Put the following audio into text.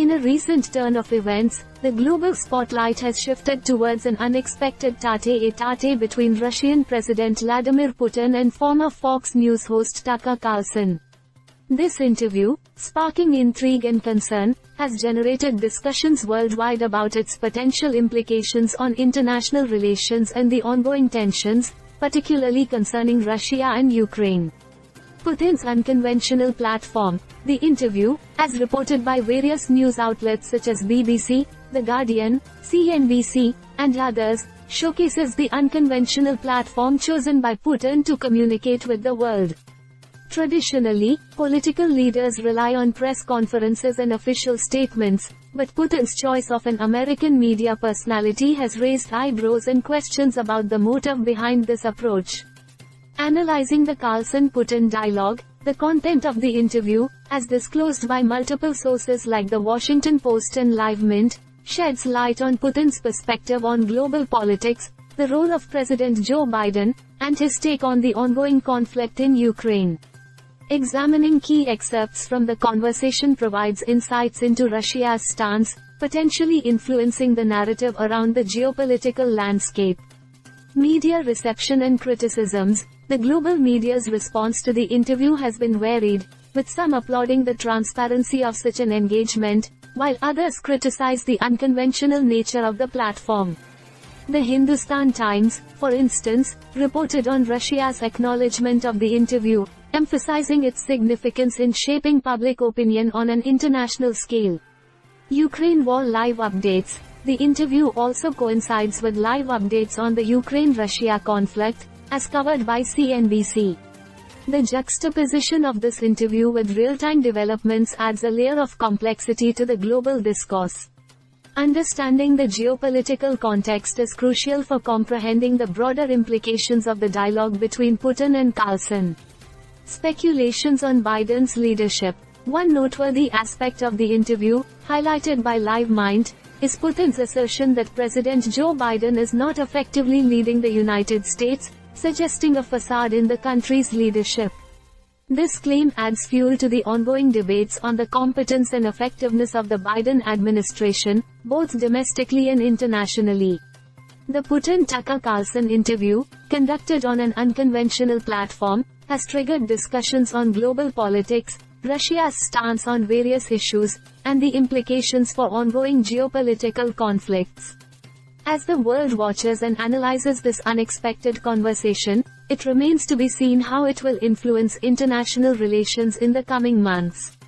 In a recent turn of events, the global spotlight has shifted towards an unexpected tete-a-tete between Russian President Vladimir Putin and former Fox News host Tucker Carlson. This interview, sparking intrigue and concern, has generated discussions worldwide about its potential implications on international relations and the ongoing tensions, particularly concerning Russia and Ukraine. Putin's unconventional platform, the interview, as reported by various news outlets such as BBC, The Guardian, CNBC, and others, showcases the unconventional platform chosen by Putin to communicate with the world. Traditionally, political leaders rely on press conferences and official statements, but Putin's choice of an American media personality has raised eyebrows and questions about the motive behind this approach. Analyzing the Carlson-Putin dialogue, the content of the interview, as disclosed by multiple sources like the Washington Post and Live Mint, sheds light on Putin's perspective on global politics, the role of President Joe Biden, and his take on the ongoing conflict in Ukraine. Examining key excerpts from the conversation provides insights into Russia's stance, potentially influencing the narrative around the geopolitical landscape. Media reception and criticisms, the global media's response to the interview has been varied, with some applauding the transparency of such an engagement, while others criticize the unconventional nature of the platform. The Hindustan Times, for instance, reported on Russia's acknowledgement of the interview, emphasizing its significance in shaping public opinion on an international scale. Ukraine War Live Updates The interview also coincides with live updates on the Ukraine-Russia conflict, as covered by CNBC. The juxtaposition of this interview with real-time developments adds a layer of complexity to the global discourse. Understanding the geopolitical context is crucial for comprehending the broader implications of the dialogue between Putin and Carlson. Speculations on Biden's leadership. One noteworthy aspect of the interview, highlighted by LiveMint, is Putin's assertion that President Joe Biden is not effectively leading the United States, suggesting a facade in the country's leadership. This claim adds fuel to the ongoing debates on the competence and effectiveness of the Biden administration, both domestically and internationally. The Putin-Tucker Carlson interview, conducted on an unconventional platform, has triggered discussions on global politics, Russia's stance on various issues, and the implications for ongoing geopolitical conflicts. As the world watches and analyzes this unexpected conversation, it remains to be seen how it will influence international relations in the coming months.